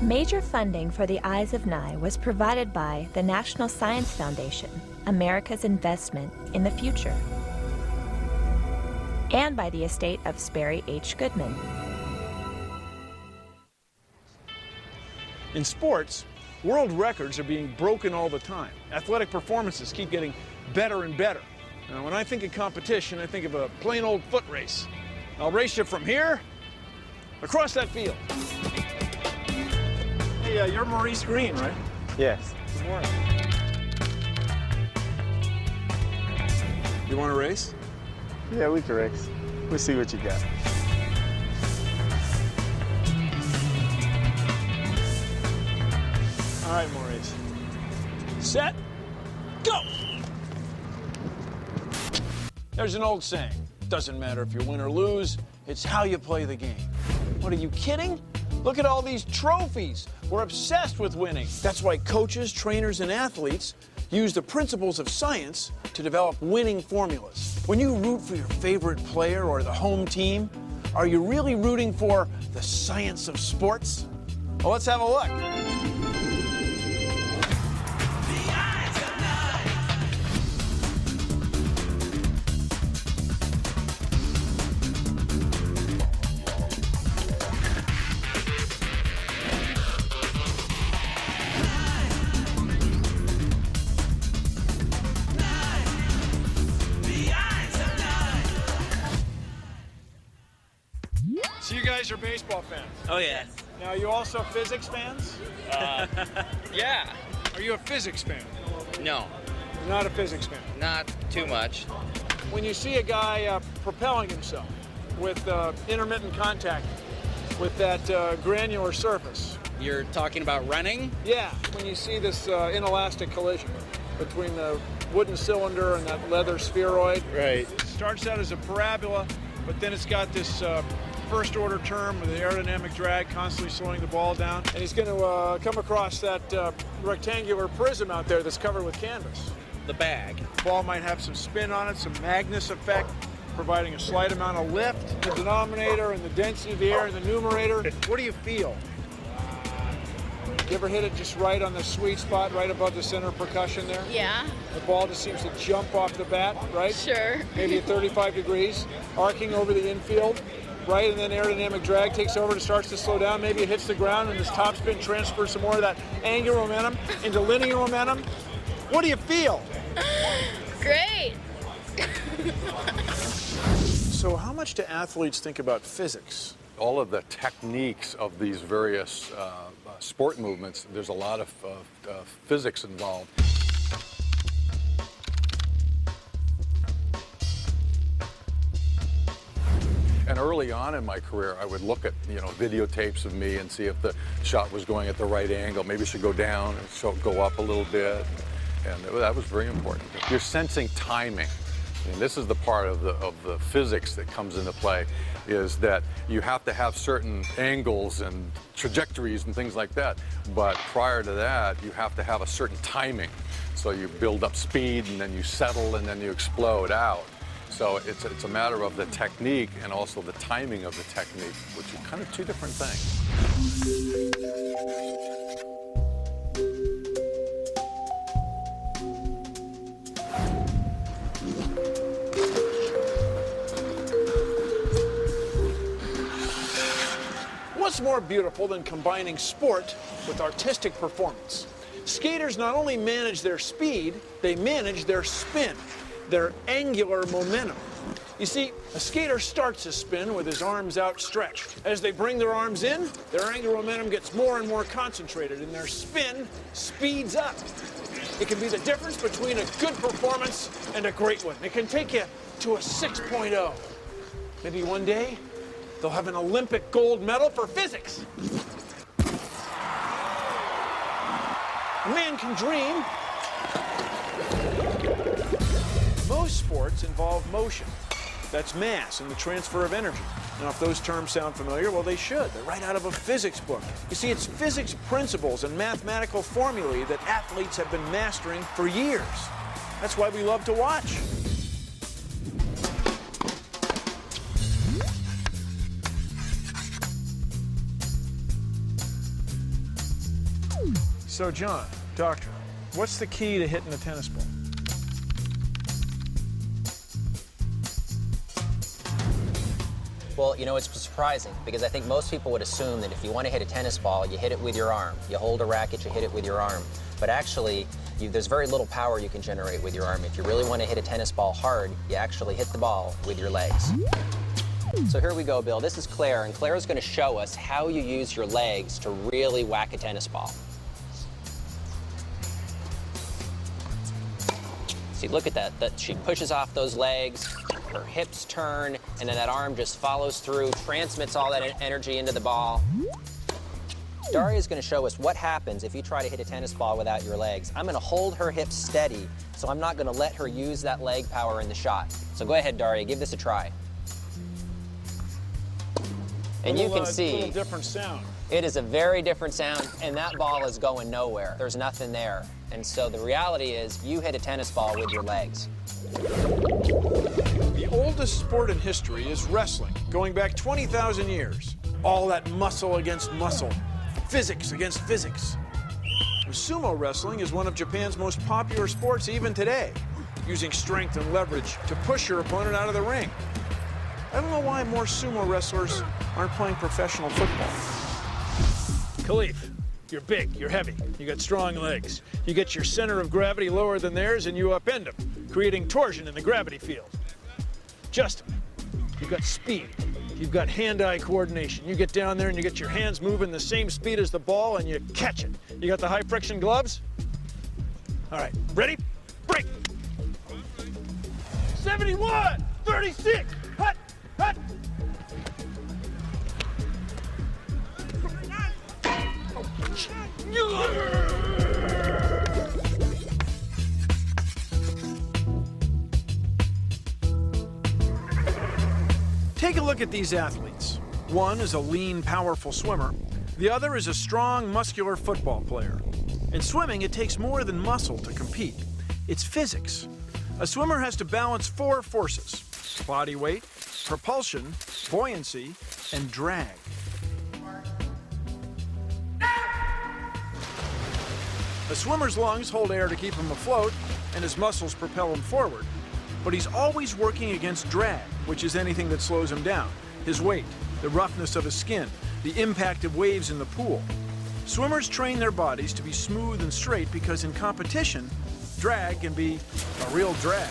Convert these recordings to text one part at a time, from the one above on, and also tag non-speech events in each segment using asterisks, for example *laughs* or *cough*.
Major funding for the Eyes of Nye was provided by the National Science Foundation, America's investment in the future, and by the estate of Sperry H. Goodman. In sports, world records are being broken all the time. Athletic performances keep getting better and better. Now, when I think of competition, I think of a plain old foot race. I'll race you from here across that field. Hey, uh, you're Maurice Greene, right? Yes. Good morning. You want to race? Yeah, we can race. We'll see what you got. All right, Maurice. Set, go! There's an old saying. Doesn't matter if you win or lose, it's how you play the game. What, are you kidding? Look at all these trophies. We're obsessed with winning. That's why coaches, trainers, and athletes use the principles of science to develop winning formulas. When you root for your favorite player or the home team, are you really rooting for the science of sports? Well, let's have a look. Guys are baseball fans. Oh yeah. Now, are you also physics fans? *laughs* Yeah. Are you a physics fan? No, You're not a physics fan. not too much. When you see a guy uh, propelling himself with uh, intermittent contact with that uh, granular surface, You're talking about running? yeah, when you see this uh, inelastic collision between the wooden cylinder and that leather spheroid, Right. It starts out as a parabola, but then it's got this uh, first order term with the aerodynamic drag constantly slowing the ball down. And he's going to uh, come across that uh, rectangular prism out there that's covered with canvas. The bag. The ball might have some spin on it, some Magnus effect, providing a slight amount of lift. The denominator and the density of the air in the numerator. *laughs* What do you feel? You ever hit it just right on the sweet spot, right above the center percussion there? Yeah, The ball just seems to jump off the bat, right? sure. maybe at 35 degrees, arcing over the infield, right? And then aerodynamic drag takes over and starts to slow down. Maybe it hits the ground and this top spin transfers some more of that angular momentum into linear momentum. What do you feel? *sighs* Great. So, how much do athletes think about physics? all of the techniques of these various uh, uh, sport movements, there's a lot of uh, uh, physics involved. And early on in my career, I would look at you know videotapes of me and see if the shot was going at the right angle. Maybe it should go down and so go up a little bit, and that was very important. You're sensing timing. And this is the part of the, of the physics that comes into play, is that you have to have certain angles and trajectories and things like that. But prior to that, you have to have a certain timing. So you build up speed and then you settle and then you explode out. So it's, it's a matter of the technique and also the timing of the technique, which are kind of two different things. What's more beautiful than combining sport with artistic performance? Skaters not only manage their speed, they manage their spin, their angular momentum. You see, a skater starts a spin with his arms outstretched. As they bring their arms in, their angular momentum gets more and more concentrated, and their spin speeds up. It can be the difference between a good performance and a great one. It can take you to a 6.0. Maybe one day, they'll have an Olympic gold medal for physics. A man can dream. Sports involve motion. That's mass and the transfer of energy. Now, if those terms sound familiar, well, they should. They're right out of a physics book. You see, it's physics principles and mathematical formulae that athletes have been mastering for years. That's why we love to watch. So, John, doctor, what's the key to hitting a tennis ball? Well, you know, it's surprising because I think most people would assume that if you want to hit a tennis ball, you hit it with your arm. You hold a racket, you hit it with your arm. But actually, you, there's very little power you can generate with your arm. If you really want to hit a tennis ball hard, you actually hit the ball with your legs. So here we go, Bill. This is Claire, and Claire is going to show us how you use your legs to really whack a tennis ball. See, look at that. That she pushes off those legs, her hips turn, and then that arm just follows through, transmits all that energy into the ball. Daria is going to show us what happens if you try to hit a tennis ball without your legs. I'm going to hold her hips steady, so I'm not going to let her use that leg power in the shot. So go ahead, Daria, give this a try. And you can uh, see little different sound. It is a very different sound, and that ball is going nowhere. There's nothing there. And so the reality is, you hit a tennis ball with your legs. The oldest sport in history is wrestling, going back 20,000 years. All that muscle against muscle, physics against physics. Sumo wrestling is one of Japan's most popular sports even today, using strength and leverage to push your opponent out of the ring. I don't know why more sumo wrestlers aren't playing professional football. Khalif, you're big, you're heavy, you got strong legs. You get your center of gravity lower than theirs and you upend them, creating torsion in the gravity field. Justin, you've got speed. You've got hand-eye coordination. You get down there and you get your hands moving the same speed as the ball and you catch it. You got the high friction gloves? All right, ready? Break. 71, 36, hut, hut. Take a look at these athletes. One is a lean, powerful swimmer. The other is a strong, muscular football player. In swimming, it takes more than muscle to compete. It's physics. A swimmer has to balance four forces body weight, propulsion, buoyancy, and drag. A swimmer's lungs hold air to keep him afloat, and his muscles propel him forward. But he's always working against drag, which is anything that slows him down. His weight, the roughness of his skin, the impact of waves in the pool. Swimmers train their bodies to be smooth and straight because in competition, drag can be a real drag.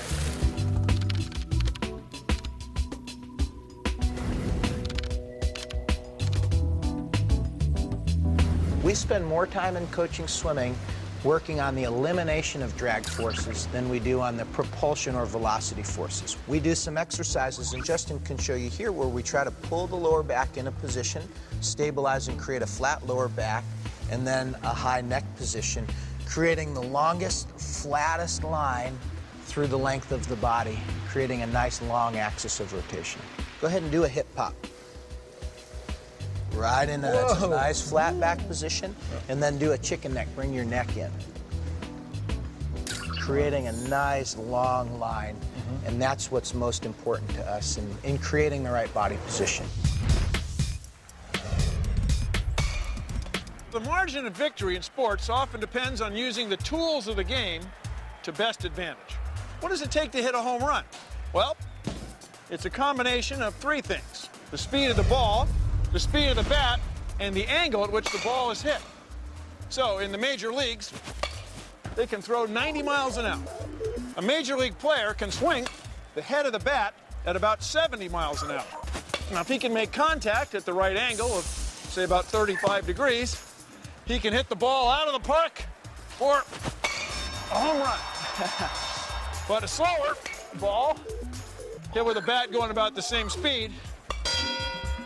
We spend more time in coaching swimming working on the elimination of drag forces than we do on the propulsion or velocity forces. We do some exercises, and Justin can show you here, where we try to pull the lower back in a position, stabilize and create a flat lower back, and then a high neck position, creating the longest, flattest line through the length of the body, creating a nice long axis of rotation. Go ahead and do a hip pop. Right in a, Whoa. nice flat back position, and then do a chicken neck. Bring your neck in. Creating a nice long line, mm-hmm. and that's what's most important to us in, in creating the right body position. The margin of victory in sports often depends on using the tools of the game to best advantage. What does it take to hit a home run? Well, it's a combination of three things the speed of the ball, the speed of the bat, and the angle at which the ball is hit. So, in the major leagues, they can throw 90 miles an hour. A major league player can swing the head of the bat at about 70 miles an hour. Now, if he can make contact at the right angle of, say, about 35 degrees, he can hit the ball out of the park for a home run. *laughs* but a slower ball, hit with a bat going about the same speed,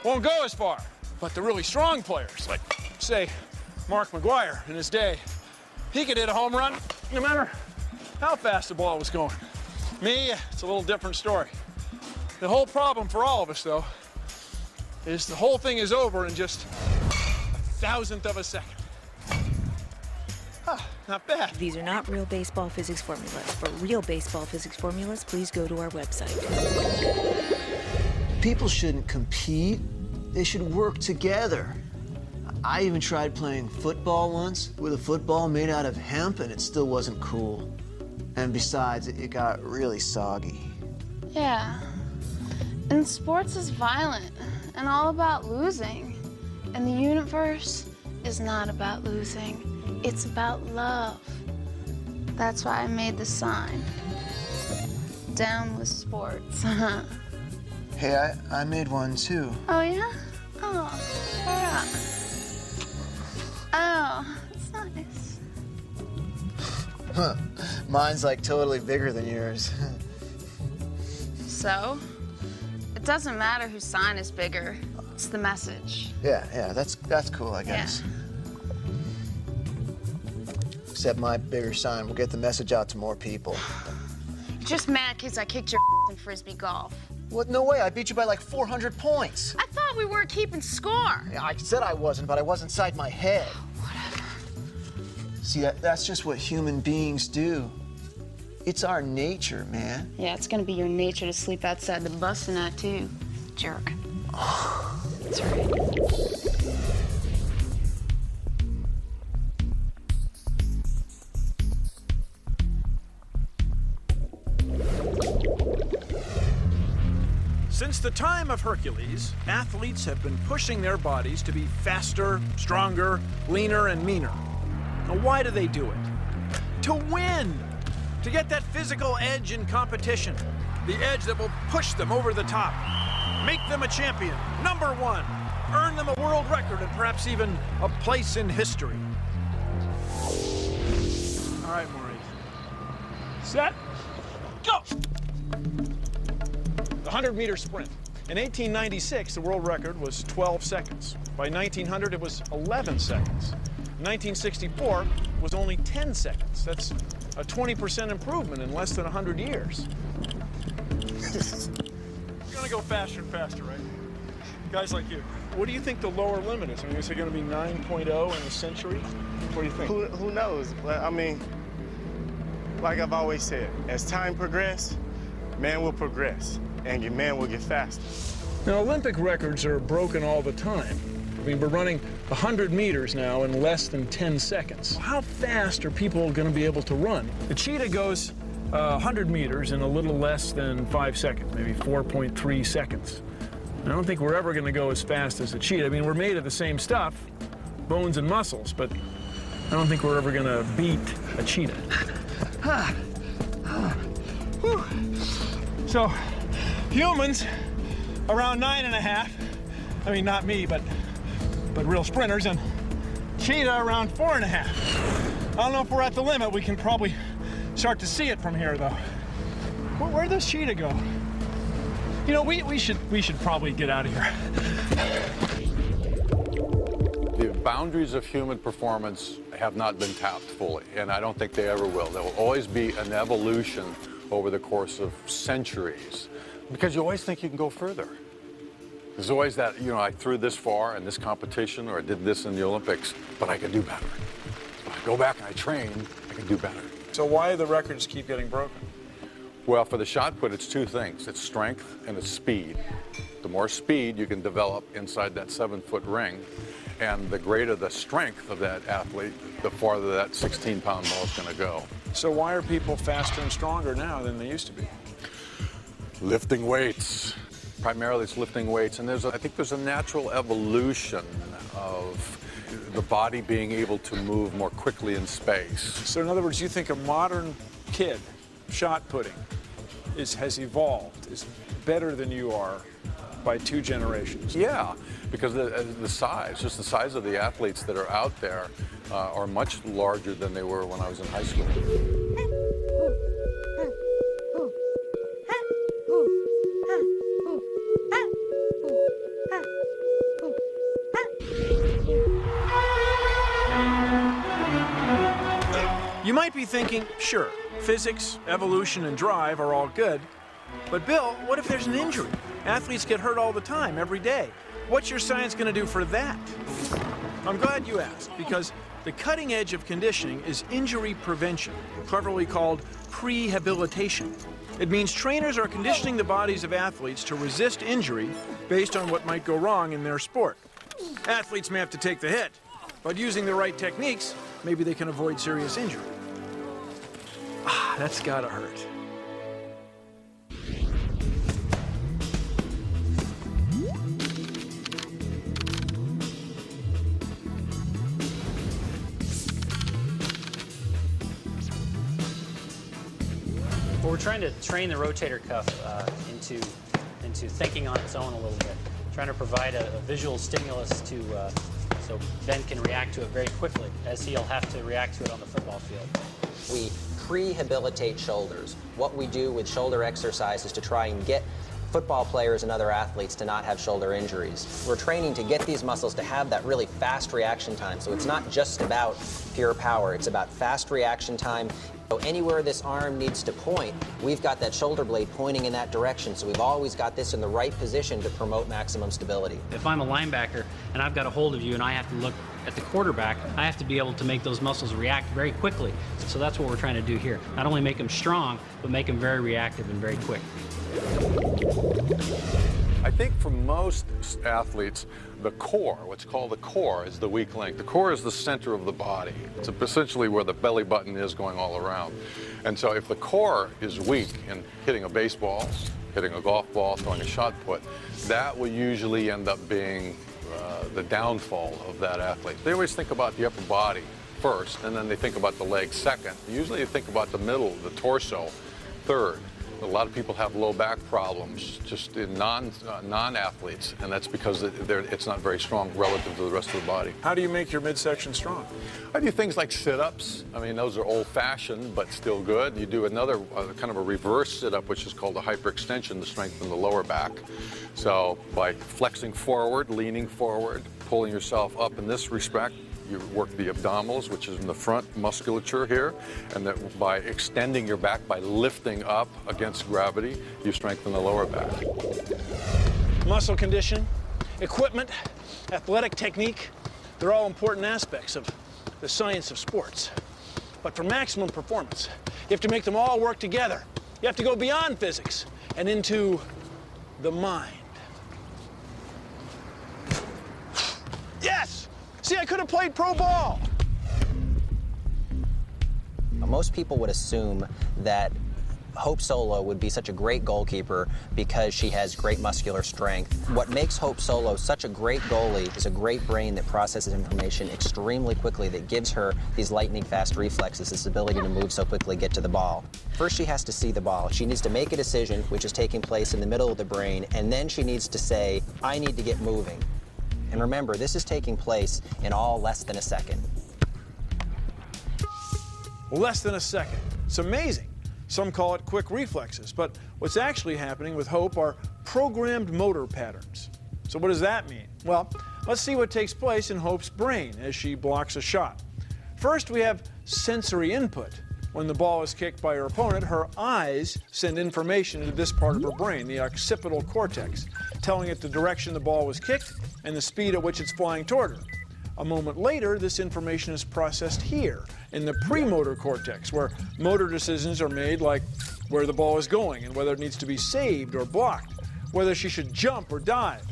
won't go as far. But the really strong players, like, say, Mark McGwire in his day, he could hit a home run no matter how fast the ball was going. Me, it's a little different story. The whole problem for all of us, though, is the whole thing is over in just a thousandth of a second. Huh, not bad. These are not real baseball physics formulas. For real baseball physics formulas, please go to our website. People shouldn't compete. They should work together. I even tried playing football once with a football made out of hemp, and it still wasn't cool. And besides, it got really soggy. Yeah. And sports is violent and all about losing. And the universe is not about losing, it's about love. That's why I made the sign. Down with sports. *laughs* Hey, I, I made one too. oh, yeah? Oh, yeah. Oh, that's nice. Huh. Mine's like totally bigger than yours. So, it doesn't matter whose sign is bigger, it's the message. yeah, yeah, that's that's cool, I guess. Yeah. Except my bigger sign will get the message out to more people. *sighs* Just mad because I kicked your *laughs* in frisbee golf. What? No way! I beat you by like 400 points. I thought we weren't keeping score. Yeah, I said I wasn't, but I was inside my head. *sighs* Whatever. See, that, that's just what human beings do. It's our nature, man. Yeah, it's gonna be your nature to sleep outside the bus tonight, too. Jerk. *sighs* That's right. Since the time of Hercules, athletes have been pushing their bodies to be faster, stronger, leaner, and meaner. Now, why do they do it? To win! To get that physical edge in competition. The edge that will push them over the top. Make them a champion, number one. Earn them a world record and perhaps even a place in history. All right, Maurice. Set. Go! The 100 meter sprint. In 1896, the world record was 12 seconds. By 1900, it was 11 seconds. 1964 was only 10 seconds. That's a 20% improvement in less than 100 years. *laughs* We're gonna go faster and faster, right? Guys like you. What do you think the lower limit is? I mean, is it gonna be 9.0 in a century? What do you think? Who, who knows? Well, I mean, like I've always said, as time progresses, man will progress and your man will get faster. Now, Olympic records are broken all the time. I mean, we're running 100 meters now in less than 10 seconds. How fast are people going to be able to run? The cheetah goes uh, 100 meters in a little less than five seconds, maybe 4.3 seconds. I don't think we're ever going to go as fast as a cheetah. I mean, we're made of the same stuff, bones and muscles, but I don't think we're ever going to beat a cheetah. *sighs* *sighs* *sighs* So, humans around nine and a half. I mean, not me, but but real sprinters, and cheetah around four and a half. I don't know if we're at the limit. We can probably start to see it from here, though. Where, where'd this cheetah go? You know, we, we should we should probably get out of here. The boundaries of human performance have not been tapped fully, and I don't think they ever will. There will always be an evolution over the course of centuries because you always think you can go further. There's always that, you know, I threw this far in this competition or I did this in the Olympics, but I can do better. So I go back and I train, I can do better. So why do the records keep getting broken? Well, for the shot put, it's two things. It's strength and it's speed. The more speed you can develop inside that seven foot ring, and the greater the strength of that athlete, the farther that 16 pound ball is going to go. So why are people faster and stronger now than they used to be? Lifting weights. Primarily it's lifting weights, and there's a, I think there's a natural evolution of the body being able to move more quickly in space. So in other words, you think a modern kid shot putting is has evolved, is better than you are by two generations. Yeah, because the, uh, the size, just the size of the athletes that are out there, uh, are much larger than they were when I was in high school. Be thinking, sure, physics, evolution, and drive are all good. But Bill, what if there's an injury? Athletes get hurt all the time, every day. What's your science going to do for that? I'm glad you asked, because the cutting edge of conditioning is injury prevention, cleverly called prehabilitation. It means trainers are conditioning the bodies of athletes to resist injury based on what might go wrong in their sport. Athletes may have to take the hit, but using the right techniques, maybe they can avoid serious injury. Ah, that's gotta hurt. Well, we're trying to train the rotator cuff uh, into, into thinking on its own a little bit, trying to provide a, a visual stimulus to, uh, so Ben can react to it very quickly, as he'll have to react to it on the football field. We prehabilitate shoulders. What we do with shoulder exercises to try and get football players and other athletes to not have shoulder injuries. We're training to get these muscles to have that really fast reaction time. So it's not just about pure power, it's about fast reaction time. So anywhere this arm needs to point, we've got that shoulder blade pointing in that direction. So we've always got this in the right position to promote maximum stability. If I'm a linebacker and I've got a hold of you and I have to look at the quarterback, I have to be able to make those muscles react very quickly. So that's what we're trying to do here. Not only make them strong, but make them very reactive and very quick. I think for most athletes, the core, what's called the core, is the weak link. The core is the center of the body. It's essentially where the belly button is going all around. And so if the core is weak in hitting a baseball, hitting a golf ball, throwing a shot put, that will usually end up being uh, the downfall of that athlete. They always think about the upper body first, and then they think about the legs second. Usually they think about the middle, the torso, third. A lot of people have low back problems just in non, uh, non-athletes, and that's because it's not very strong relative to the rest of the body. How do you make your midsection strong? I do things like sit-ups. I mean, those are old-fashioned, but still good. You do another uh, kind of a reverse sit-up, which is called a hyperextension to strengthen the lower back. So by flexing forward, leaning forward, pulling yourself up in this respect, you work the abdominals, which is in the front musculature here, and that by extending your back, by lifting up against gravity, you strengthen the lower back. Muscle condition, equipment, athletic technique, they're all important aspects of the science of sports. But for maximum performance, you have to make them all work together. You have to go beyond physics and into the mind. Yes! See, I could have played pro ball. Most people would assume that Hope Solo would be such a great goalkeeper because she has great muscular strength. What makes Hope Solo such a great goalie is a great brain that processes information extremely quickly that gives her these lightning fast reflexes, this ability to move so quickly, get to the ball. First, she has to see the ball. She needs to make a decision, which is taking place in the middle of the brain, and then she needs to say, I need to get moving. And remember, this is taking place in all less than a second. Less than a second. It's amazing. Some call it quick reflexes, but what's actually happening with Hope are programmed motor patterns. So what does that mean? Well, let's see what takes place in Hope's brain as she blocks a shot. First, we have sensory input. When the ball is kicked by her opponent, her eyes send information to this part of her brain, the occipital cortex, telling it the direction the ball was kicked and the speed at which it's flying toward her. A moment later, this information is processed here in the premotor cortex, where motor decisions are made like where the ball is going and whether it needs to be saved or blocked, whether she should jump or dive.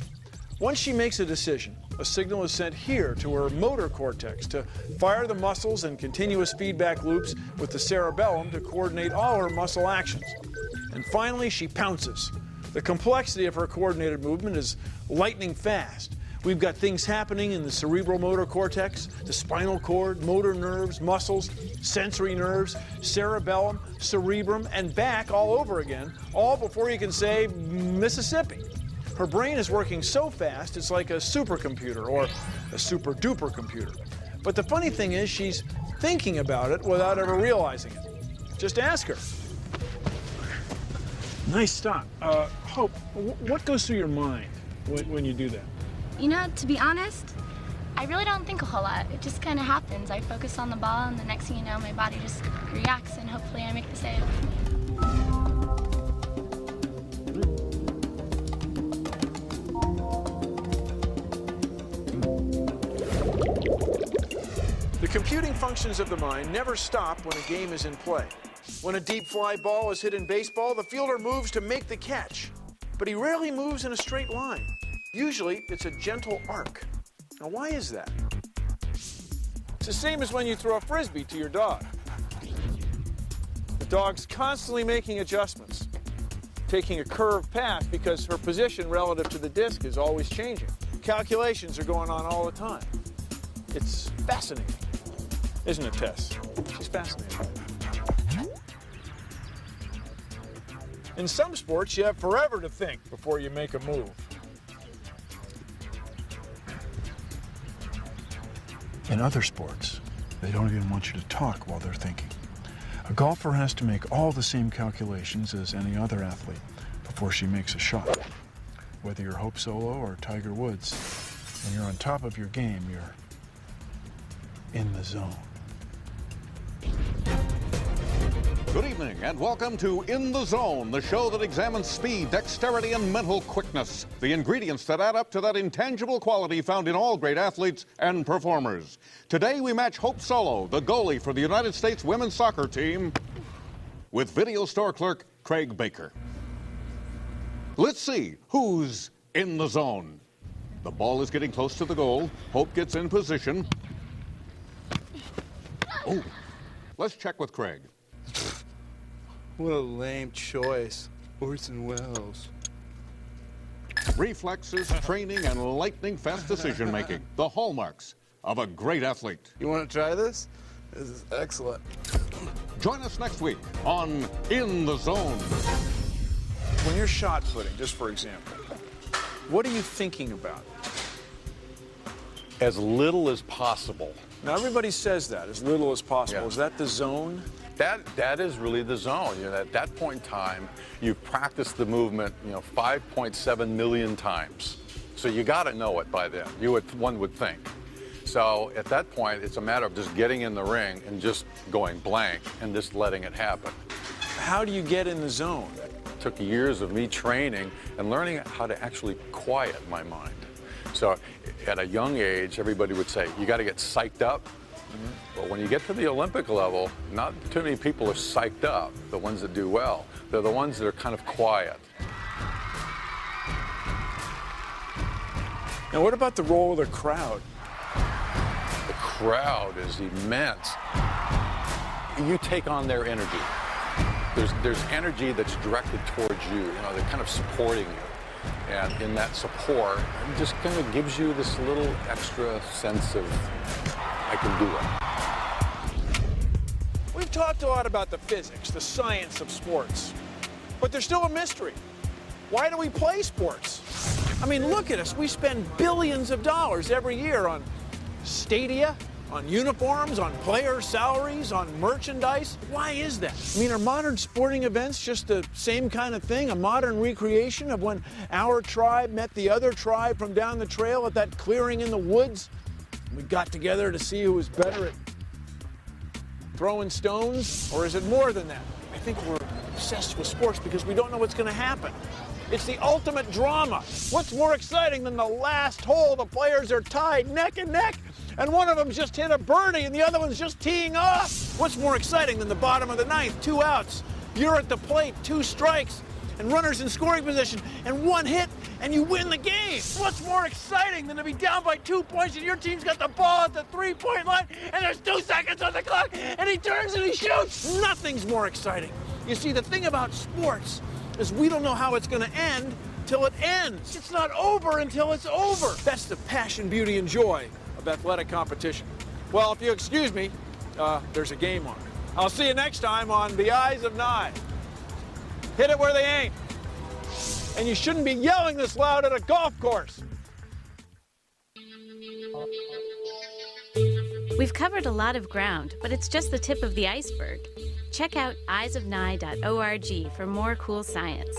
Once she makes a decision, a signal is sent here to her motor cortex to fire the muscles and continuous feedback loops with the cerebellum to coordinate all her muscle actions. And finally, she pounces. The complexity of her coordinated movement is lightning fast. We've got things happening in the cerebral motor cortex, the spinal cord, motor nerves, muscles, sensory nerves, cerebellum, cerebrum, and back all over again, all before you can say Mississippi. Her brain is working so fast, it's like a supercomputer or a super duper computer. But the funny thing is, she's thinking about it without ever realizing it. Just ask her. Nice stop. Uh, Hope, what goes through your mind when, when you do that? You know, to be honest, I really don't think a whole lot. It just kind of happens. I focus on the ball, and the next thing you know, my body just reacts, and hopefully I make the save. The computing functions of the mind never stop when a game is in play. When a deep fly ball is hit in baseball, the fielder moves to make the catch. But he rarely moves in a straight line. Usually, it's a gentle arc. Now, why is that? It's the same as when you throw a frisbee to your dog. The dog's constantly making adjustments, taking a curved path because her position relative to the disc is always changing. Calculations are going on all the time. It's fascinating, isn't it, Tess? She's fascinating. In some sports, you have forever to think before you make a move. In other sports, they don't even want you to talk while they're thinking. A golfer has to make all the same calculations as any other athlete before she makes a shot. Whether you're Hope Solo or Tiger Woods, when you're on top of your game, you're in the zone. Good evening and welcome to In the Zone, the show that examines speed, dexterity, and mental quickness, the ingredients that add up to that intangible quality found in all great athletes and performers. Today we match Hope Solo, the goalie for the United States women's soccer team, with video store clerk Craig Baker. Let's see who's in the zone. The ball is getting close to the goal. Hope gets in position. Oh, let's check with Craig. What a lame choice. Orson Welles. Reflexes, training, and lightning fast decision making. *laughs* The hallmarks of a great athlete. You want to try this? This is excellent. Join us next week on In the Zone. When you're shot putting, just for example, what are you thinking about? As little as possible. Now, everybody says that, as little as possible. Yeah. Is that the zone? That that is really the zone. You know, at that point in time, you've practiced the movement, you know, 5.7 million times. So you got to know it by then. You would one would think. So at that point, it's a matter of just getting in the ring and just going blank and just letting it happen. How do you get in the zone? It took years of me training and learning how to actually quiet my mind. So at a young age, everybody would say, you got to get psyched up. But when you get to the Olympic level, not too many people are psyched up, the ones that do well. They're the ones that are kind of quiet. Now, what about the role of the crowd? The crowd is immense. You take on their energy. There's, there's energy that's directed towards you. You know, they're kind of supporting you. And in that support, it just kind of gives you this little extra sense of, I can do it. We've talked a lot about the physics, the science of sports, but there's still a mystery. Why do we play sports? I mean, look at us. We spend billions of dollars every year on stadia, on uniforms, on player salaries, on merchandise. Why is that? I mean, are modern sporting events just the same kind of thing? A modern recreation of when our tribe met the other tribe from down the trail at that clearing in the woods? We got together to see who was better at throwing stones? Or is it more than that? I think we're obsessed with sports because we don't know what's going to happen. It's the ultimate drama. What's more exciting than the last hole? The players are tied neck and neck, and one of them just hit a birdie and the other one's just teeing off. What's more exciting than the bottom of the ninth? Two outs. You're at the plate, two strikes, and runners in scoring position, and one hit, and you win the game. What's more exciting than to be down by two points and your team's got the ball at the three point line, and there's two seconds on the clock, and he turns and he shoots? Nothing's more exciting. You see, the thing about sports is we don't know how it's going to end till it ends. It's not over until it's over. That's the passion, beauty, and joy of athletic competition. Well, if you excuse me, uh, there's a game on. I'll see you next time on The Eyes of Nye. Hit it where they ain't. And you shouldn't be yelling this loud at a golf course. We've covered a lot of ground, but it's just the tip of the iceberg. Check out eyesofnye.org for more cool science.